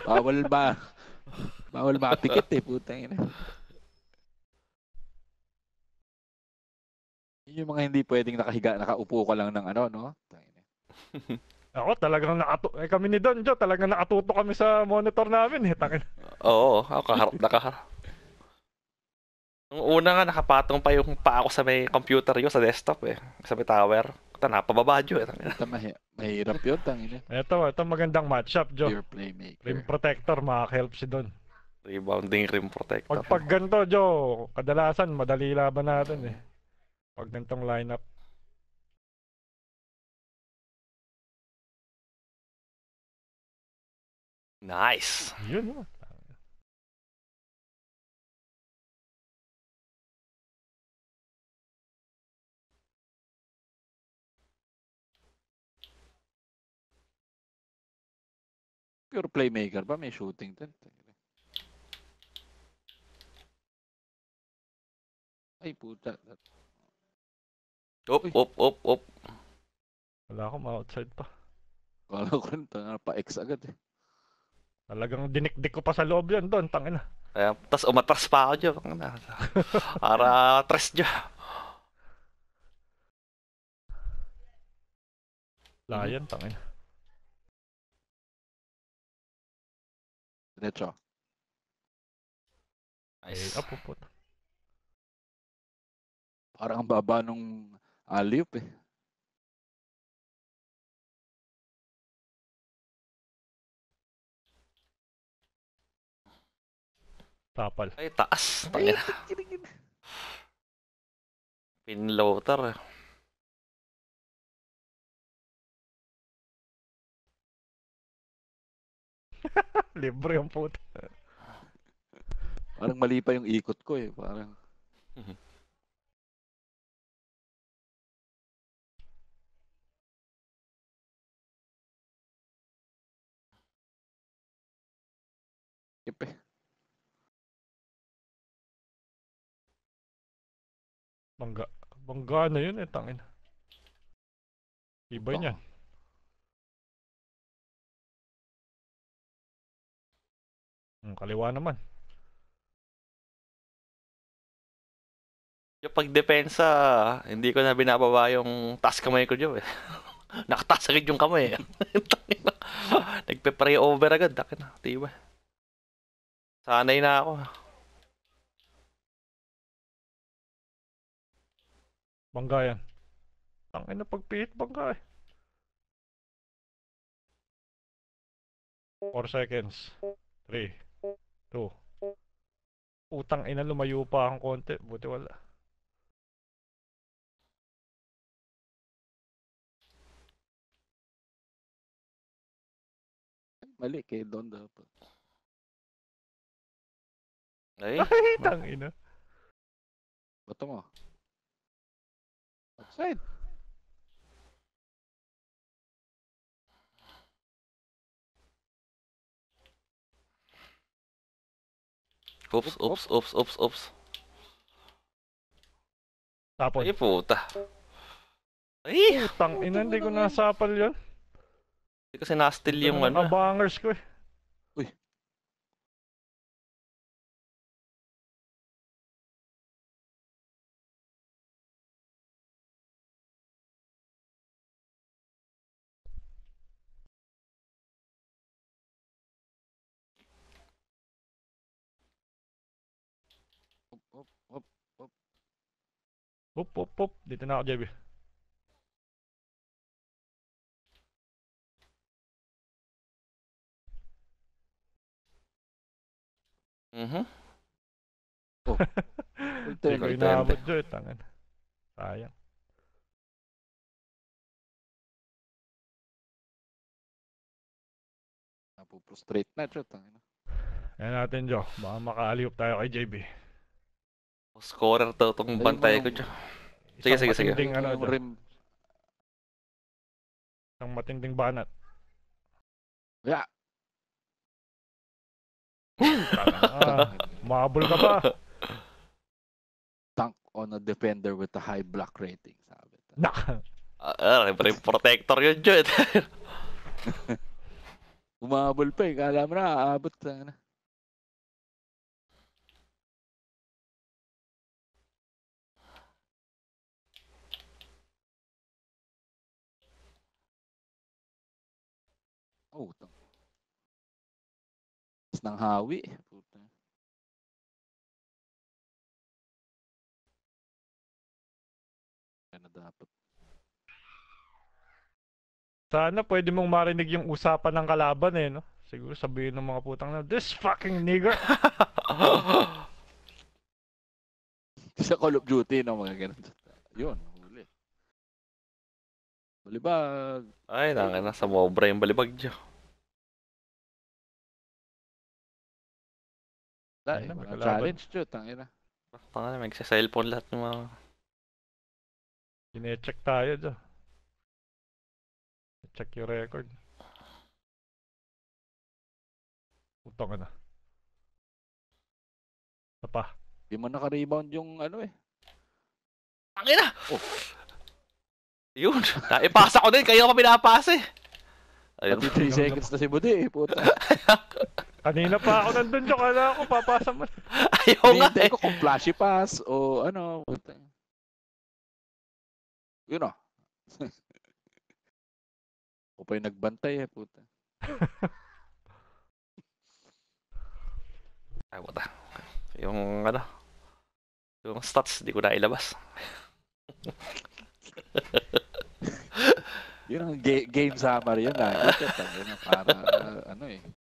bawal ba? Bawal mapikit eh, putang ina. Yun yung mga hindi pwedeng nakahiga, nakaupo ka lang ng ano, no? Ako talagang nakatu eh, kami ni Don Jo, talagang nakatuto kami sa monitor namin eh. Tangin. Oo, ako kaharap na kaharap. Nung una nga, nakapatong pa yung paa ko sa may computer yun, sa desktop eh. Sa may tower. Ito, napababadyo eh. Ito, mahi- mahirap yun, tangina. Ito, ito magandang matchup, Jo. Pure playmaker. Rim protector, makaka-help si Don. Rebounding rim protector. Pag pag ganito, Jo, kadalasan madali laban natin eh. Pag ganitong lineup. Nice. Yun, oh. Pure playmaker ba? May shooting din. Tangina. Ay, puta. Op, op, op, op. Wala akong outside pa. Kala ko rin, tangina, pa-X agad eh. Talagang dinikdik ko pa sa loob yun, Don. Tangina. Kaya, tas umatras pa ako dyan. Para tres dyan. Layan, tangina. Diretso. Eh, Nice. up, up, up. Parang ang baba nung alley eh. Tapal. Ay, taas. Tangina. Pinloater. Libre yung puta. Parang mali pa yung ikot ko eh. Parang Ipe. Bangga. Bangga na yun eh, tangina. Ibay Oo. niyan. Hmm, kaliwa naman. Yung pagdepensa, hindi ko na binababa yung taas kamay ko dyan eh. Nakataas agad yung kamay eh. Nagpe-pray over agad. Takin na, diba? Sanay na ako. Bangga yan. Tangina pagpihit bangga eh. 4 seconds. 3. 2. Utang ina lumayo pa akong konti. Buti wala. Mali kay Don dapat. Ay, Ay, tangina. Bato mo. Outside. Oops, oops, oops, oops, oops. Tapon. Ay, puta. Ay, Utang ina, hindi ko nasapal yun. hindi kasi na-steal yung ano. Abangers ko eh. Up, up, up. Up, up, up. Dito na ako, JB. Mhm. Turn, Hindi ko inaabot eh, tangan. Sayang. Napuprostrate na. Tangina. Ayan natin, Joe. Baka makaaliw tayo kay JB. Scorer to itong Ayun bantay ko. Sige, sige, sige. matinding, ano, rim. Isang matinding banat. Yeah. Ah, mabul ka pa. Tank on a defender with a high block rating. Sabi. Nak. Ah, uh, rim protector yun dyan. Umabol pa eh. Kala mo na, aabot. Ano. Oh, tang. Tapos ng hawi. Puta. Ano dapat? Sana pwede mong marinig yung usapan ng kalaban eh, no? Siguro sabihin ng mga putang na, This fucking nigger! Sa Call of Duty, no, mga ganun. Yun. Balibag. Ay, nang na sa mobra yung balibag niyo. Wala, Ayun eh, na, may walang kalaban. challenge, Chut. Tangina. Tanga na, magsa-cellphone lahat ng mga... Gine-check tayo dyan. Check yung record. Putang ka na. Isa pa. Di mo naka-rebound yung ano eh. Tangina! Oh. Yun, naipasa ko din, kayo pa pinapasa eh. Ayun. Pati 3 seconds na si Budi eh. Puta. Kanina pa ako nandun dyan. Kala ko papasa mo. Ayaw nga eh. ko kung flashy pass o ano. Puta. Yun oh. Ako pa yung nagbantay eh. Puta. Ay, puta. Yung ano, yung stats, di ko na ilabas. Yun ang ga- game summary yun. Nakikita. Tangina, Para ano eh.